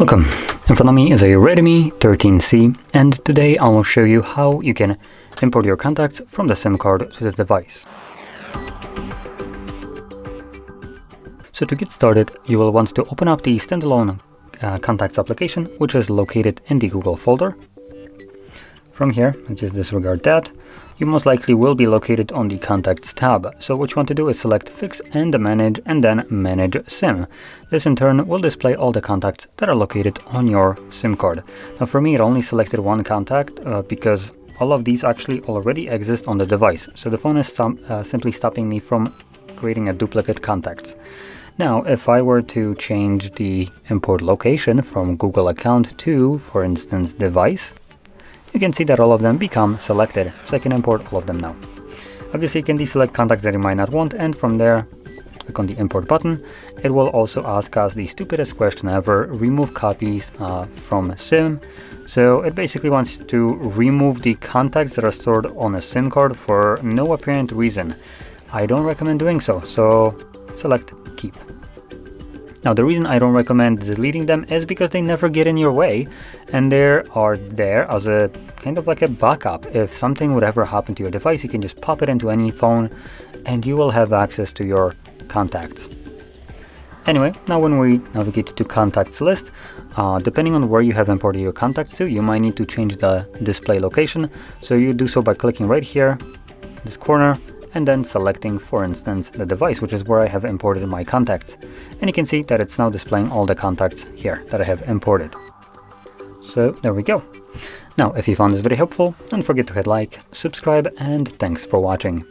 Welcome! In front of me is a Redmi 13C and today I will show you how you can import your contacts from the SIM card to the device. So to get started, you will want to open up the standalone uh, contacts application which is located in the Google folder. From here, just disregard that, you most likely will be located on the Contacts tab. So what you want to do is select Fix and Manage and then Manage SIM. This in turn will display all the contacts that are located on your SIM card. Now for me it only selected one contact uh, because all of these actually already exist on the device. So the phone is uh, simply stopping me from creating a duplicate contacts. Now, if I were to change the import location from Google account to, for instance, device, you can see that all of them become selected, so I can import all of them now. Obviously you can deselect contacts that you might not want and from there click on the import button. It will also ask us the stupidest question ever, remove copies uh, from SIM. So it basically wants to remove the contacts that are stored on a SIM card for no apparent reason. I don't recommend doing so, so select keep. Now the reason I don't recommend deleting them is because they never get in your way and they are there as a kind of like a backup. If something would ever happen to your device, you can just pop it into any phone and you will have access to your contacts. Anyway, now when we navigate to contacts list, uh, depending on where you have imported your contacts to, you might need to change the display location. So you do so by clicking right here, this corner, and then selecting, for instance, the device, which is where I have imported my contacts. And you can see that it's now displaying all the contacts here that I have imported. So there we go. Now, if you found this video helpful, don't forget to hit like, subscribe, and thanks for watching.